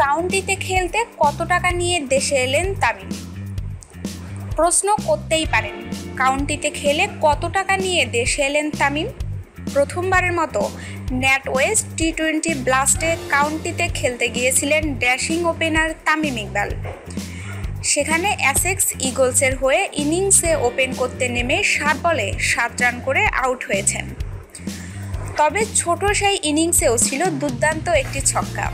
কাউন্টিতে খেলতে কত টাকা নিয়ে দেশে এলেন তামিম? প্রশ্ন করতেই পারেন, কাউন্টিতে খেলে কত টাকা নিয়ে দেশে এলেন তামিম? প্রথমবারের মতো ন্যাট ওয়েস্ট টি টোয়েন্টি ব্লাস্টে কাউন্টিতে খেলতে গিয়েছিলেন ড্যাশিং ওপেনার তামিম ইকবাল। সেখানে অ্যাসেক্স ইগলসের হয়ে ইনিংসে ওপেন করতে নেমে সাত বলে সাত রান করে আউট হয়েছেন। তবে ছোট সেই ইনিংসেও ছিল দুর্দান্ত একটি ছক্কা।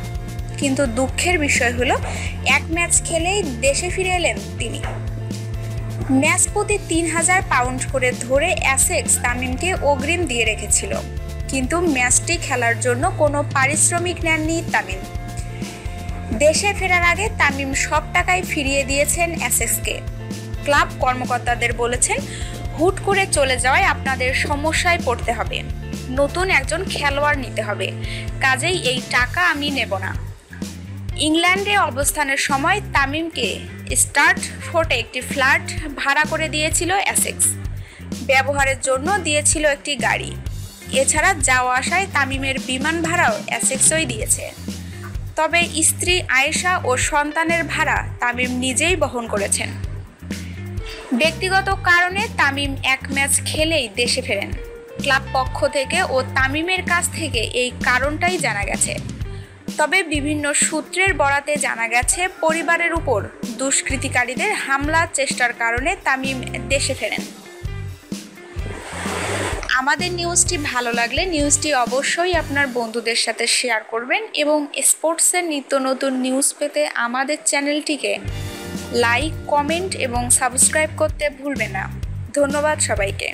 কিন্তু দুঃখের বিষয় হলো, এক ম্যাচ খেলেই দেশে ফিরে এলেন তিনি। ম্যাচ প্রতি তিন হাজার পাউন্ড করে ধরে অ্যাসেক্স তামিমকে অগ্রিম দিয়ে রেখেছিল। কিন্তু ম্যাচটি খেলার জন্য কোনো পারিশ্রমিক নেননি তামিম। দেশে ফেরার আগে তামিম সব টাকাই ফিরিয়ে দিয়েছেন অ্যাসেক্সকে। ক্লাব কর্মকর্তাদের বলেছেন, হুট করে চলে যাওয়ায় আপনাদের সমস্যায় পড়তে হবে। নতুন একজন খেলোয়াড় নিতে হবে। কাজেই এই টাকা আমি নেব না। ইংল্যান্ডে অবস্থানের সময় তামিমকে স্টার্ট ফোর্টে একটি ফ্ল্যাট ভাড়া করে দিয়েছিল অ্যাসেক্স। ব্যবহারের জন্য দিয়েছিল একটি গাড়ি। এছাড়া যাওয়া আসায় তামিমের বিমান ভাড়াও অ্যাসেক্সই দিয়েছে। তবে স্ত্রী আয়েশা ও সন্তানের ভাড়া তামিম নিজেই বহন করেছেন। ব্যক্তিগত কারণে তামিম এক ম্যাচ খেলেই দেশে ফেরেন। ক্লাব পক্ষ থেকে ও তামিমের কাছ থেকে এই কারণটাই জানা গেছে। তবে বিভিন্ন সূত্রের বরাতে জানা গেছে, পরিবারের উপর দুষ্কৃতিকারীদের হামলার চেষ্টার কারণে তামিম দেশে ফেরেন। আমাদের নিউজটি ভালো লাগলে নিউজটি অবশ্যই আপনার বন্ধুদের সাথে শেয়ার করবেন এবং স্পোর্টসের নিত্য নতুন নিউজ পেতে আমাদের চ্যানেলটিকে লাইক, কমেন্ট এবং সাবস্ক্রাইব করতে ভুলবেন না। ধন্যবাদ সবাইকে।